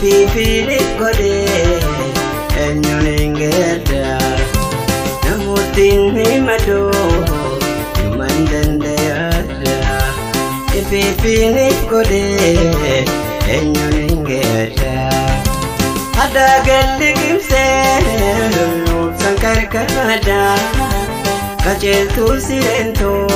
ofii fiiliif godhee eenyuun hin geedda Namootiin himadoo yuman danda'aadha ofii fiiliif godhee eenyuun hin geedda Adaa galli qimsee lulluubsan karkarmaadhaa. qajeeltuu sireentoo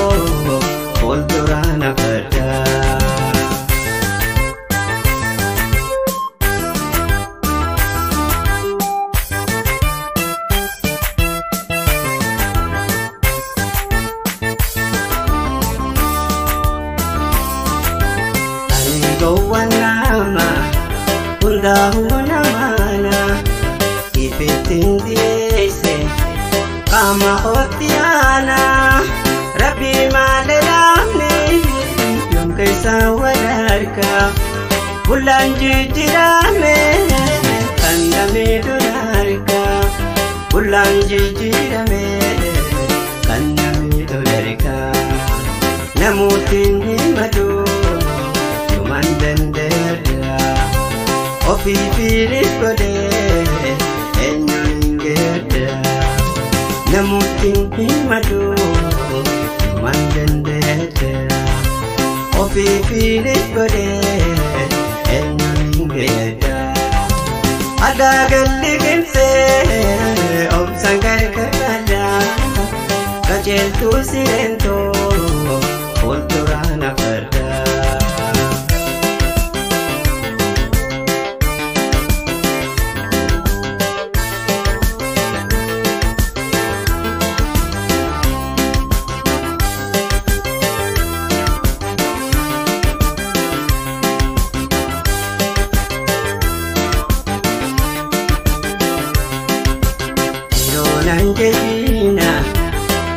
hundaa'uu namaana ifittiin dhiyeesse. kama hotiana rabbi malelamni yom kaisa wadarka bulan jijirame kandame dolarka bulan jijirame kandame dolarka namutin himadu happy birthday enangeda. Namutimpi madu mandendete happy birthday enangeda. Adagalliginse omsangarkanada kajeltu sirento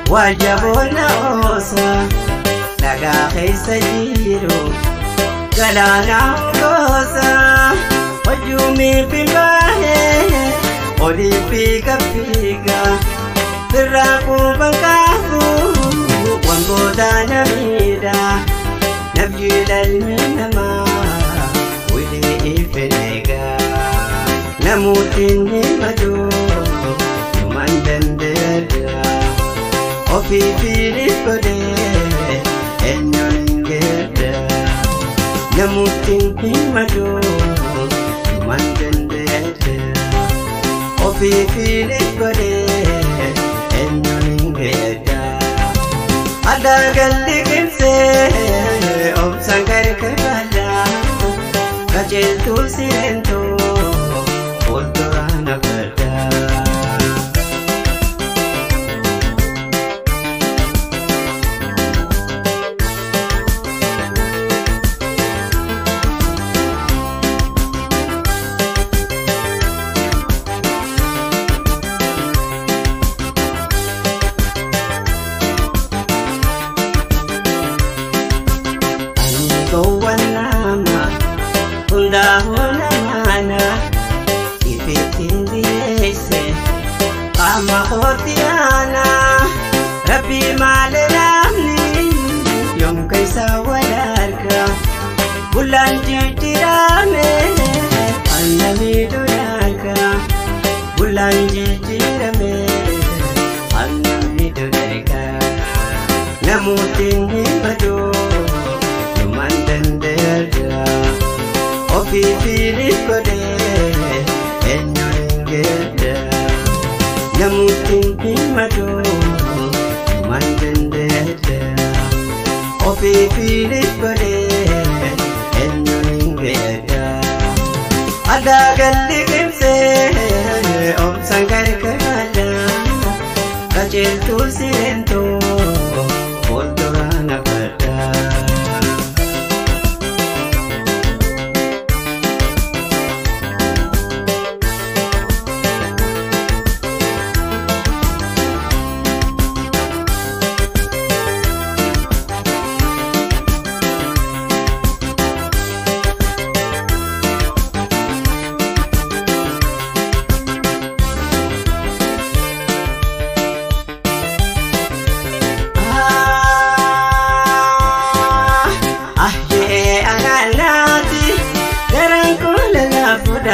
وجبنا وصا لقى خيس جيرو قلانا وروسا وجومي في ماهي قولي فيك فيك فراقو بنكاهو وانبودا نميدا نبجي للمنما ولي فنيقا نموت النيقا ofii fiilis godhee eenyuun hin geedda namuutiin himadu man danda'eera ofii fiilis godhee eenyuun hin geedda adaa galli qimsee obsaan gargaara qajeeltuu sireentoo namaana ifittiin dhiyeesse qaama hootiyaana rabbii maalilaamni yoom keessa wadarga bulaan jijjiirame annamii dolarga bulaan jijjiirame annamii dolarga namuutiin himaduu man danda'eera ofii fiilis godhee ofii fiilis godhee eenyuun hin geedda adaa galli qimsee obsaan gargaara qajeeltuu sireentoo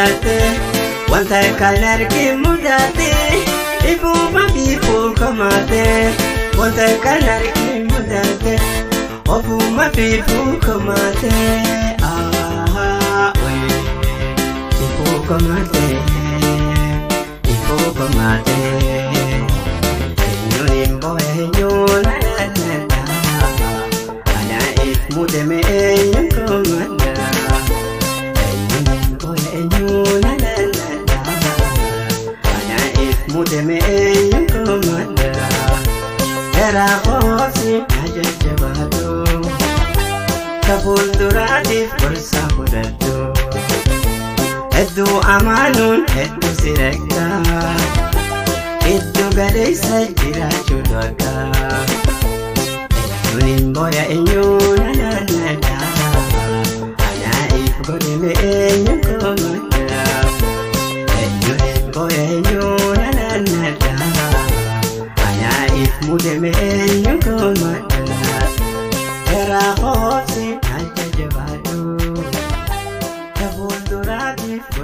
mudate Wanta kalar ki mudate Ibu mabi ful kamate Wanta kalar ki mudate Obu mabi ful kamate Ah, oye Ful kamate Ful kamate Enyo nimbo enyo na na na na Ana ik mudeme enyo kamate hedduu amaanuun hedduu siraggaa iddoo galeessa jiraachuu dhaqaa hedduun immoo yaa'inyoon alaa.